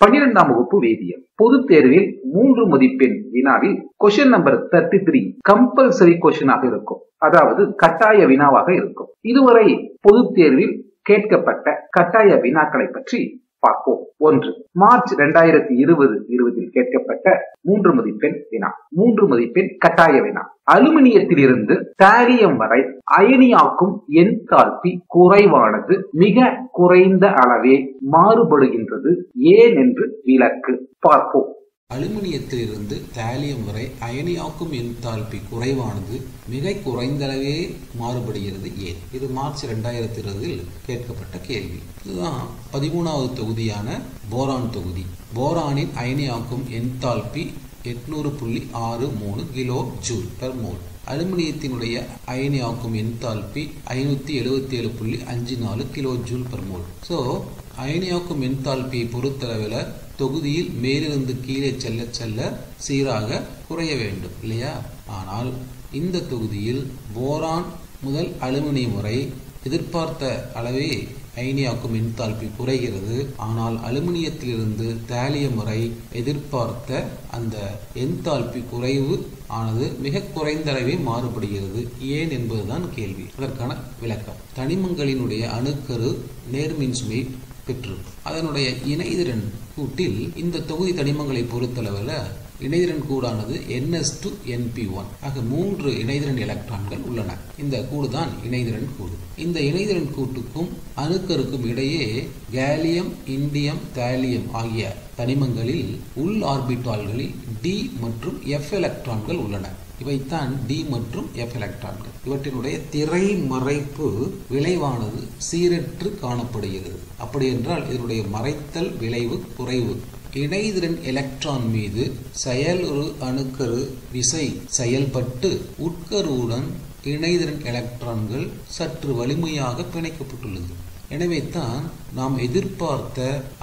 பன்னிரெண்டாம் வகுப்பு வேதியியல். பொது தேர்வில் மூன்று மதிப்பெண் வினாவில் question number thirty three compulsory கொஸ்டினாக இருக்கும். அதாவது கட்டாய வினாவாக இருக்கும். இதுவரை பொதுத் தேர்வில் கேட்கப்பட்ட கட்டாய வினாக்களை பற்றி பார்ப்போம். ஒன்று மார்ச் இரண்டாயிரத்தி இருபது இருபதில் கேட்கப்பட்ட மூன்று மதிப்பெண் வினா. மூன்று மதிப்பெண் கட்டாய வினா. அலுமினியத்திலிருந்து தாரியம் வரை அயனியாக்கும் என்தால்பி குறைவானது மிக குறைந்த அளவே மாறுபடுகின்றது. ஏன் என்று விளக்கு. பார்ப்போம். அலுமினியத்திலிருந்து தாலியம் வரை அயனியாக்கும் என்தால்பி குறைவானது மிக குறைந்தளவே மாறுபடுகிறது. ஏன்? இது மார்ச் ரெண்டாயிரத்தி இருபதில் கேட்கப்பட்ட கேள்வி. இதுதான் பதிமூணாவது தொகுதியான போரான் தொகுதி. போரானின் அயனியாக்கும் என்தால்பி எட்நூறு புள்ளி ஆறு மூணு கிலோ ஜூல் பெர் மோல். அலுமினியத்தினுடைய அயனியாக்கும் என்தால்பி ஐநூற்றி எழுபத்தி ஏழு புள்ளி அஞ்சு நாலு kilo joule per mole. So அயனியாக்கும் என்தால்பியை பொறுத்தளவில் தொகுதியில் மேலிருந்து கீழே செல்ல செல்ல சீராக குறைய வேண்டும் இல்லையா? ஆனால் இந்த தொகுதியில் போரான் முதல் அலுமினியம் வரை எதிர்பார்த்த அளவே அயனியாக்கும் என்தால்பி குறைகிறது. ஆனால் அலுமினியத்திலிருந்து தேலிய வரை எதிர்பார்த்த அந்த என்தால்பி குறைவு ஆனது மிக குறைந்த அளவே மாறுபடுகிறது. ஏன் என்பதுதான் கேள்வி. அதற்கான விளக்கம். தனிமங்களினுடைய அணுக்கரு நேர்மின் சுமை பெற்றிருக்கும். அதனுடைய இணைதிறன் கூட்டில் இந்த தொகுதி தனிமங்களை பொறுத்தளவில் இணைதிறன் கூடானது என்எஸ் டு என்பி ஒன் ஆக மூன்று இணைதிறன் எலக்ட்ரான்கள் உள்ளன. இந்த கூடு தான் இணைதிறன் கூடு. இந்த இணைதிறன் கூட்டுக்கும் அணுக்கருக்கும் இடையே கேலியம் இண்டியம் தேலியம் ஆகிய தனிமங்களில் உள் ஆர்பிட்டால்களில் டி மற்றும் எஃப் எலக்ட்ரான்கள் உள்ளன. இவைத்தான் டி மற்றும் எஃப் எலக்ட்ரான்கள் இவற்றினுடைய திரைமறைப்பு விளைவானது சீரற்று காணப்படுகிறது. அப்படி என்றால் இதனுடைய மறைத்தல் விளைவு குறைவு. இணைதிறன் எலக்ட்ரான் மீது செயலுறு அணுக்கரு விசை செயல்பட்டு உட்கருவுடன் இணைதிறன் எலக்ட்ரான்கள் சற்று வலிமையாக பிணைக்கப்பட்டுள்ளது. எனவே தான் நாம் எதிர்பார்த்த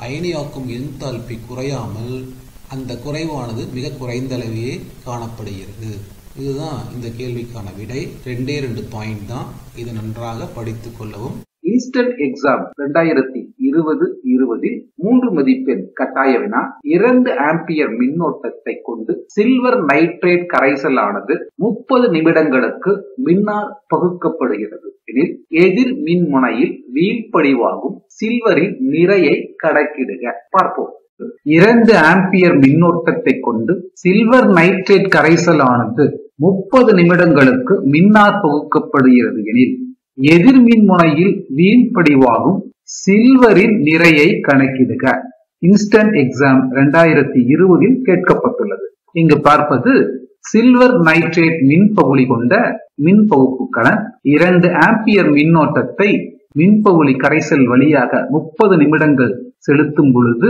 அயனியாக்கும் என்தால்பி குறையாமல் அந்த குறைவானது மிக குறைந்தளவே காணப்படுகிறது. இதுதான் இந்த கேள்விக்கான விடை. ரெண்டே ரெண்டு பாயிண்ட் தான். இதை நன்றாக படித்துக் கொள்ளவும். இன்ஸ்டன்ட் எக்ஸாம் இரண்டாயிரத்தி இருபது இருபதில் மூன்று மதிப்பெண் கட்டாய வினா இரண்டு ஆம்பியர் மின்னோட்டத்தை கொண்டு சில்வர் நைட்ரேட் கரைசல் ஆனது முப்பது நிமிடங்களுக்கு மின்னால் பகுக்கப்படுகிறது. எனில் எதிர் மின்முனையில் வீழ்படிவாகும் சில்வரின் நிறையை கணக்கிடுக. பார்ப்போம். இரண்டு ஆம்பியர் மின்னோட்டத்தை கொண்டு சில்வர் நைட்ரேட் கரைசல் ஆனது முப்பது நிமிடங்களுக்கு மின்னார் தொகுக்கப்படுகிறது எனில் எதிர்மின் முனையில் வீண்படிவாகும் சில்வரின் நிறையை கணக்கிடுக. இன்ஸ்டன்ட் எக்ஸாம் இரண்டாயிரத்தி இருபதில் கேட்கப்பட்டுள்ளது. இங்கு பார்ப்பது சில்வர் நைட்ரேட் மின்பகுளி கொண்ட மின்பகுப்புக்களன் இரண்டு ஆம்பியர் மின்னோட்டத்தை மின்பகுளி கரைசல் வழியாக முப்பது நிமிடங்கள் செலுத்தும் பொழுது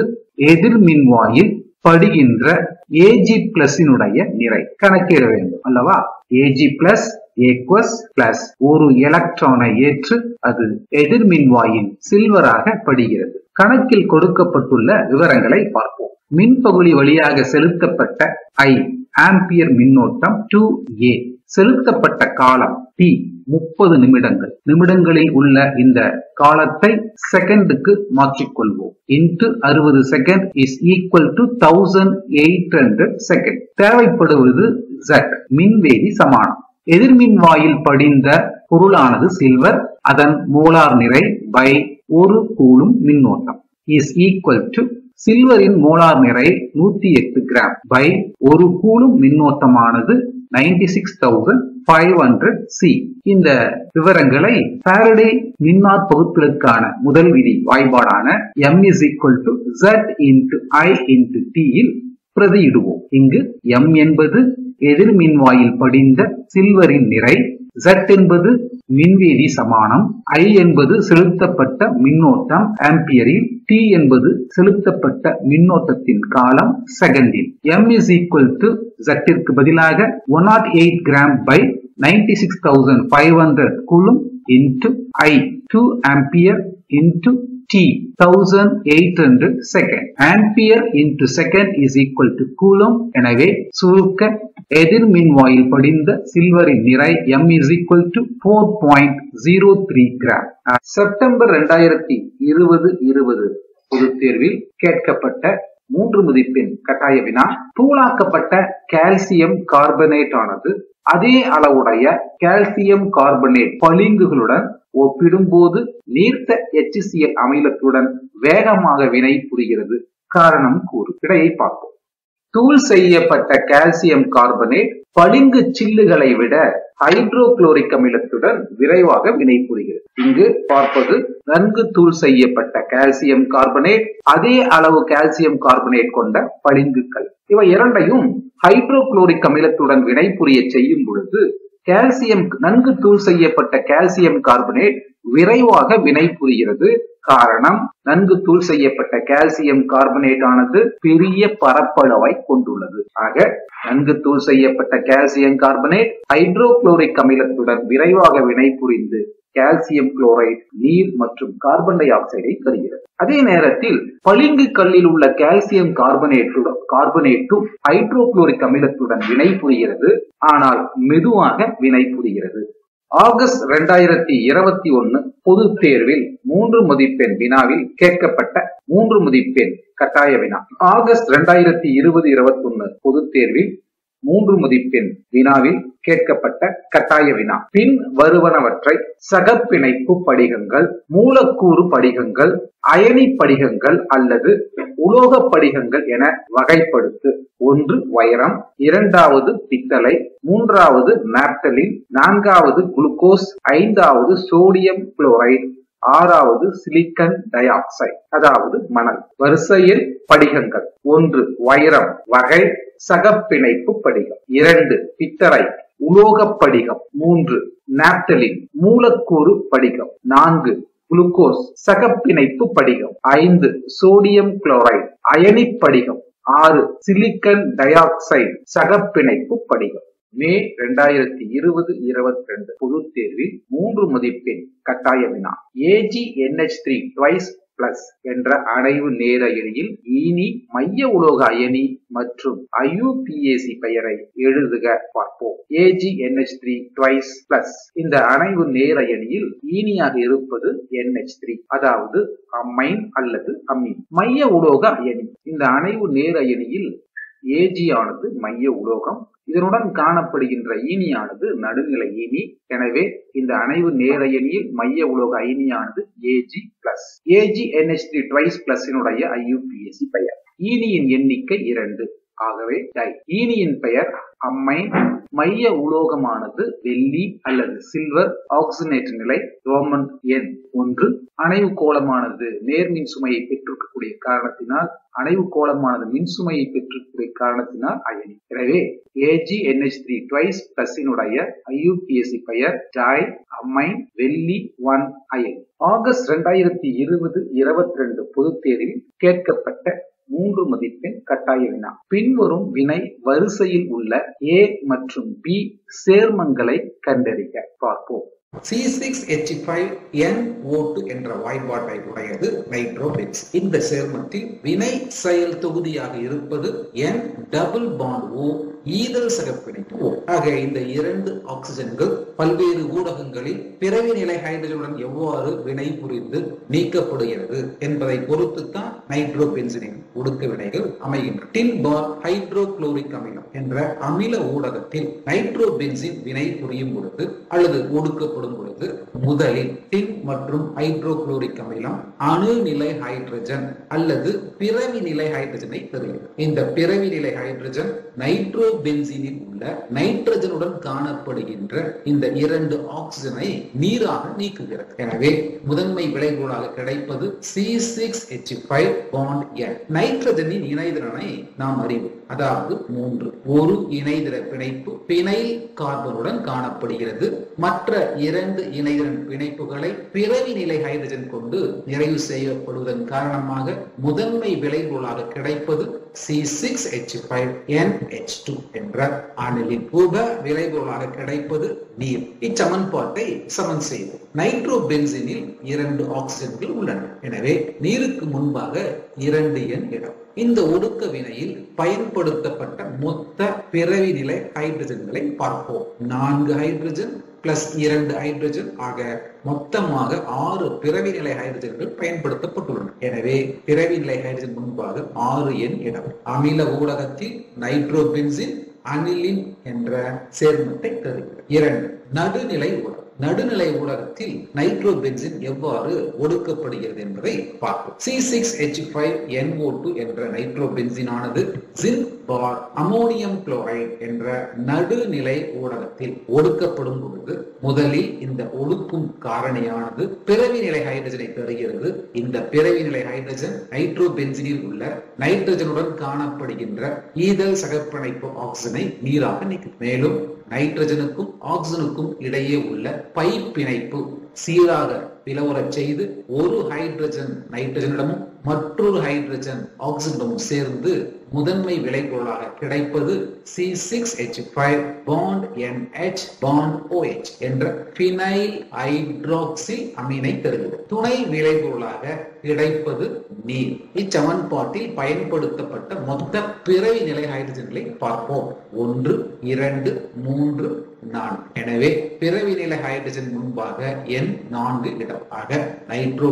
எதிர்மின்வாயில் படுகின்ற ஏஜி பிளஸினுடைய நிறை. கணக்கிட வேண்டும் அல்லவா? ஏஜி பிளஸ் ஏக்வஸ் பிளஸ் ஒரு எலக்ட்ரானை ஏற்று அது எதிர்மின்வாயின் சில்வராக படுகிறது. கணக்கில் கொடுக்கப்பட்டுள்ள விவரங்களை பார்ப்போம். மின்பகுதி வழியாக செலுத்தப்பட்ட ஐ ஆம்பியர் மின்னோட்டம் டூ ஏ செலுத்தப்பட்ட காலம் டி முப்பது நிமிடங்கள். நிமிடங்களில் உள்ள இந்த காலத்தை செகண்டுக்கு மாற்றிக்கொள்வோம். இன்ட்டு அறுபது second is equal to thousand eight hundred second தேவைப்படுவது ஜெட் மின்வேதி சமானம். எதிர்மின் வாயில் படிந்த பொருளானது சில்வர் அதன் மோலார் நிறை பை ஒரு கூலும் மின்னோட்டம். இஸ் ஈக்குவல் டு சில்வரின் மோலார் நிறை நூத்தி எட்டு கிராம் பை ஒரு கூலும் மின்னோட்டமானது ninety six thousand five hundred C இந்த விவரங்களை பாரடே மின்னார் பகுத்தலுக்கான முதல் விதி வாய்பாடான M is equal to Z into I into இல் பிரதியிடுவோம். இங்கு எம் என்பது எதிர்மின்வாயில் படிந்த சில்வரின் நிறை Z என்பது மின்வேதி சமானம் I என்பது செலுத்தப்பட்ட மின்னோட்டம் ஆம்பியரில் T என்பது செலுத்தப்பட்ட மின்னோட்டத்தின் காலம் செகண்டில். M is to to Z ற்கு பதிலாக 108 gram by ninety six thousand five hundred coulomb into I two ampere into T 1800 second ampere into second is equal to coulomb. எனவே சுருக்க எதிர்மின்வாயில் படிந்த சில்வரின் நிறை M is equal to 4.03 gram September இரண்டாயிரத்தி இருபது இருபது பொதுத் தேர்வில் கேட்கப்பட்ட மூன்று மதிப்பெண் கட்டாய வினா. தூளாக்கப்பட்ட கால்சியம் கார்பனேட் ஆனது அதே அளவுடைய கால்சியம் கார்பனேட் பளிங்குகளுடன் ஒப்பிடும்போது நீர்த்த எச்சிசிஎல் அமிலத்துடன் வேகமாக வினை புரிகிறது. காரணம் கூறு. விடையை பார்ப்போம். தூள் செய்யப்பட்ட கால்சியம் கார்பனேட் பளிங்கு சில்லுகளை விட ஹைட்ரோகுளோரிக் அமிலத்துடன் விரைவாக வினை புரிகிறது. இங்கு பார்ப்பது நன்கு தூள் செய்யப்பட்ட கால்சியம் கார்பனேட் அதே அளவு கால்சியம் கார்பனேட் கொண்ட பளிங்குகள். இவை இரண்டையும் ஹைட்ரோகுளோரிக் அமிலத்துடன் வினை புரிய செய்யும் பொழுது கால்சியம் நன்கு தூள் செய்யப்பட்ட கால்சியம் கார்பனேட் விரைவாக வினை புரிகிறது. காரணம் நன்கு தூள் செய்யப்பட்ட கால்சியம் கார்பனேட் ஆனது பெரிய பரப்பளவை கொண்டுள்ளது. ஆக நன்கு தூள் செய்யப்பட்ட கால்சியம் கார்பனேட் ஹைட்ரோகுளோரிக் அமிலத்துடன் விரைவாக வினை புரிந்து கால்சியம் குளோரைட் நீர் மற்றும் கார்பன் டை ஆக்சைடை தருகிறது. அதே நேரத்தில் பளிங்கு கல்லில் உள்ள கால்சியம் கார்பனேட்டுடன் கார்பனேட்டும் ஹைட்ரோகுளோரிக் அமிலத்துடன் வினை புரிகிறது. ஆனால் மெதுவாக வினை புரிகிறது. ஆகஸ்ட் இரண்டாயிரத்தி இருபத்தி ஒன்னு பொது தேர்வில் மூன்று மதிப்பெண் வினாவில் கேட்கப்பட்ட மூன்று மதிப்பெண் கட்டாய வினா. ஆகஸ்ட் இரண்டாயிரத்தி இருபது இருபத்தி ஒன்னு பொது தேர்வில் மூன்று மதிப்பெண் வினாவில் கேட்கப்பட்ட கட்டாய வினா. பின் வருவனவற்றை சகப்பிணைப்பு படிகங்கள் மூலக்கூறு படிகங்கள் அயனி படிகங்கள் அல்லது உலோக படிகங்கள் என வகைப்படுத்து. ஒன்று வைரம் இரண்டாவது பித்தளை மூன்றாவது நாப்தலின் நான்காவது குளுக்கோஸ் ஐந்தாவது சோடியம் குளோரைடு. ஆறாவது சிலிக்கன் டை ஆக்சைடு அதாவது மணல். வரிசையில் படிகங்கள். ஒன்று வைரம் வகை சகப்பிணைப்பு படிகம். இரண்டு பித்தளை உலோகப் படிகம். மூன்று நாப்தலின் மூலக்கூறு படிகம். நான்கு குளுக்கோஸ் சகப்பிணைப்பு படிகம். ஐந்து சோடியம் குளோரைடு அயனி படிகம். ஆறு சிலிக்கன் டை ஆக்சைடு சகப்பிணைப்பு படிகம். மே இரண்டாயிரத்தி இருபது இருபத்தி ரெண்டு பொது தேர்வில் மூன்று மதிப்பெண் கட்டாய வினா A G N H three twice plus என்ற அணைவு நேர எணியில் ஈனி மைய உலோக அயனி மற்றும் ஐயுபிஏசி பெயரை எழுதுக பார்ப்போம். A G N H three twice plus இந்த அணைவு நேர எணியில் ஈனியாக இருப்பது என்ஹெச் த்ரீ அதாவது அம்மைன் அல்லது அம்மீன். மைய உலோக அயனி. இந்த அணைவு நேர எணியில் ஏஜி ஆனது மைய உலோகம். இதனுடன் காணப்படுகின்ற ஈனியானது நடுநிலை ஈனி எனவே இந்த அணைவு நேரையணியில் மைய உலோக அயனியானது A G plus A G N H three twice பிளஸினுடைய IUPSC பெயர். ஈனியின் எண்ணிக்கை இரண்டு. ஆகவே டை. ஈனியின் பெயர் அம்மைன் மைய உலோகமானது வெள்ளி அல்லது சில்வர். ஆக்சினேட் நிலை ரோமன் எண் ஒன்று. அணைவு கோலமானது நேர்மின் சுமையை பெற்றிருக்கக்கூடிய காரணத்தினால் அணைவு கோலமானது மின்சுமையை பெற்றிருக்கக்கூடிய காரணத்தினால் அயனி. எனவே ஏஜி என்ஹெச் த்ரீ ட்வைஸ் பிளஸினுடைய ஐயூபிஎஸ்சி பெயர் டாய் அம்மைன் வெள்ளி ஒன் அயனி. ஆகஸ்ட் இரண்டாயிரத்தி இருபது இருபத்தி ரெண்டு பொதுத் தேர்வில் கேட்கப்பட்ட மூன்று மதிப்பெண் கட்டாய வினா. பின்வரும் வினை வரிசையில் உள்ள ஏ மற்றும் பி சேர்மங்களை கண்டறிக. பார்ப்போம். C six H five N O two என்ற வாய்ப்பாட்டை உடையது நைட்ரோபிக்ஸ் இந்த சேர்மத்தில் வினை செயல் தொகுதியாக இருப்பது என் டபுள் பாண்ட் ஓ ஈதல் சகப்பிணைப்பு ஓ ஆக இந்த இரண்டு ஆக்சிஜன்கள் பல்வேறு ஊடகங்களில் பிறவி நிலை ஹைட்ரஜனுடன் எவ்வாறு வினை புரிந்து நீக்கப்படுகிறது என்பதை பொறுத்துத்தான் நைட்ரோபென்சினின் ஒடுக்க வினைகள் அமைகின்றன. டின் பார் ஹைட்ரோகுளோரிக் அமிலம் என்ற அமில ஊடகத்தில் நைட்ரோ பென்சின் வினை புரியும் பொழுது அல்லது ஒடுக்கப்படும் பொழுது முதலில் டின் மற்றும் ஹைட்ரோகுளோரிக் அமிலம் அணுநிலை ஹைட்ரஜன் அல்லது பிறவி நிலை ஹைட்ரஜனை தருகிறது இந்த பிறவி நிலை ஹைட்ரஜன் நைட்ரோ பென்சினில் உள்ள நைட்ரஜனுடன் காணப்படுகின்ற இந்த இரண்டு ஆக்சிஜனை நீராக நீக்குகிறது. எனவே முதன்மை விளைவுகளாக கிடைப்பது C six H five bond N நைட்ரஜனின் இணைதிறனை நாம் அறிவோம். அதாவது மூன்று. ஒரு இணைதிர பிணைப்பு பிணைல் கார்பனுடன் காணப்படுகிறது. மற்ற இரண்டு இணைதிரன் பிணைப்புகளை பிறவி நிலை ஹைட்ரஜன் கொண்டு நிறைவு செய்யப்படுவதன் காரணமாக முதன்மை விளைபொருளாக கிடைப்பது C six H five N H two என்ற அணிலின் உப விளைபொருளாக கிடைப்பது நீர். இச்சமன்பாட்டை சமன் செய்வோம். நைட்ரோ பென்சினில் இரண்டு ஆக்சிஜன்கள் உள்ளன. எனவே நீருக்கு முன்பாக இரண்டு எண் இடம். இந்த ஒடுக்க வினையில் பயன் கட்டுப்படுத்தப்பட்ட மொத்த பிறவி நிலை ஹைட்ரஜன்களை பார்ப்போம். நான்கு ஹைட்ரஜன் பிளஸ் இரண்டு ஹைட்ரஜன் ஆக மொத்தமாக ஆறு பிறவி நிலை ஹைட்ரஜன்கள் பயன்படுத்தப்பட்டுள்ளன. எனவே பிறவி நிலை ஹைட்ரஜன் முன்பாக ஆறு எண் இடம். அமில ஊடகத்தில் நைட்ரோபென்சின் அனிலின் என்ற சேர்மத்தை தருகிறது. இரண்டு நடுநிலை ஊடகம். நடுநிலை ஊடகத்தில் நைட்ரோபென்சின் எவ்வாறு ஒடுக்கப்படுகிறது என்பதை பார்ப்போம். C six H five N O two என்ற நைட்ரோபென்சின் ஆனது ஜின் பார் அமோனியம் குளோரைட் என்ற நடுநிலை ஊடகத்தில் ஒடுக்கப்படும் பொழுது முதலில் இந்த ஒடுக்கும் காரணியானது பிறவி நிலை ஹைட்ரஜனை பெறுகிறது. இந்த பிறவி நிலை ஹைட்ரஜன் நைட்ரோபென்சினில் உள்ள நைட்ரஜனுடன் காணப்படுகின்ற ஈதல் சகப்பிணைப்பு ஆக்சிஜனை நீராக நீக்கும். மேலும் நைட்ரஜனுக்கும் ஆக்சிஜனுக்கும் இடையே உள்ள பை பிணைப்பு சீராக பிளவுறச் செய்து ஒரு ஹைட்ரஜன் நைட்ரஜனிடமும் மற்றொரு ஹைட்ரஜன் ஆக்சிஜனும் சேர்ந்து முதன்மை விளைபொருளாக கிடைப்பது C six H five bond N H bond O H என்ற பினைல் ஹைட்ராக்சி அமீனை தருகிறது துணை விளைபொருளாக கிடைப்பது நீர். இச்சமன்பாட்டில் பயன்படுத்தப்பட்ட மொத்த பிறவி நிலை ஹைட்ரஜன்களை பார்ப்போம். ஒன்று இரண்டு மூன்று நான்கு. எனவே பிறவி நிலை ஹைட்ரஜன் முன்பாக எண் நான்கு இடம் ஆக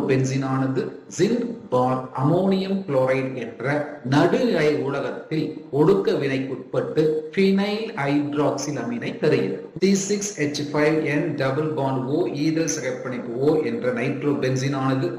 பென்சினானது ஆனது ஜிங்க் பார் அமோனியம் குளோரைடு என்ற நடுநிலை ஊடகத்தில் ஒடுக்க வினைக்குட்பட்டு பினைல் ஹைட்ராக்சில் அமீனை தருகிறது D six H five N double bond O ஈதல் சகப்பிணைப்பு ஓ என்ற நைட்ரோ பென்சினானது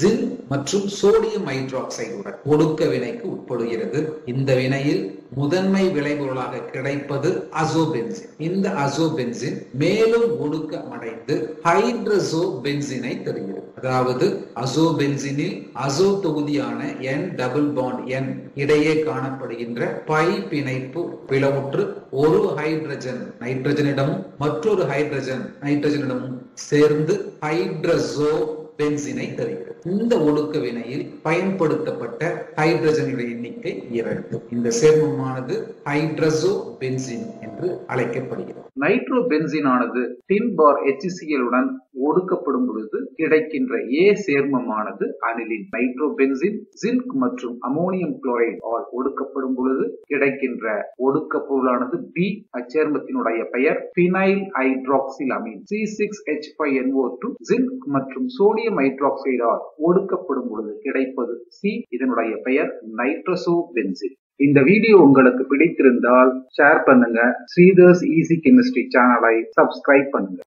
ஜிங் மற்றும் சோடியம் ஹைட்ராக்சைடுடன் ஒடுக்க வினைக்கு உட்படுகிறது. இந்த வினையில் முதன்மை விளைபொருளாக கிடைப்பது அசோபென்சின். இந்த அசோபென்சின் மேலும் ஒடுக்க அடைந்து ஹைட்ரசோ பென்சினை தருகிறது. அதாவது அசோ பென்சினில் அசோ தொகுதியான என் டபுள் பாண்ட் என் இடையே காணப்படுகின்ற பை பிணைப்பு பிளவுற்று ஒரு ஹைட்ரஜன் நைட்ரஜனிடமும் மற்றொரு ஹைட்ரஜன் நைட்ரஜனிடமும் சேர்ந்து ஹைட்ரசோ பென்சினை தருகிறது. இந்த ஒடுக்க வினையில் பயன்படுத்தப்பட்ட ஹைட்ரஜனுடைய எண்ணிக்கை இரண்டு. இந்த சேர்மமானது ஹைட்ரசோ பென்சின் என்று அழைக்கப்படுகிறது. நைட்ரோ பென்சின் ஆனது டின் பார் எச்சிசிஎல் உடன் ஒடுக்கப்படும் பொழுது கிடைக்கின்ற ஏ சேர்மமானது அனிலின் நைட்ரோ பென்சின் ஜிங்க் மற்றும் அமோனியம் குளோரைடு ஆல் ஒடுக்கப்படும் பொழுது கிடைக்கின்ற ஒடுக்க பொருளானது பி அச்சேர்மத்தினுடைய பெயர் phenyl hydroxyl amine C six H five N O two zinc மற்றும் சோடியம் ஹைட்ராக்சைடால் ஒடுக்கப்படும் பொழுது கிடைப்பது சி இதனுடைய பெயர் நைட்ரசோ பென்சின் இந்த வீடியோ உங்களுக்கு பிடித்திருந்தால் ஷேர் பண்ணுங்க. ஸ்ரீதர்ஸ் ஈஸி கெமிஸ்ட்ரி சேனலை சப்ஸ்கிரைப் பண்ணுங்க.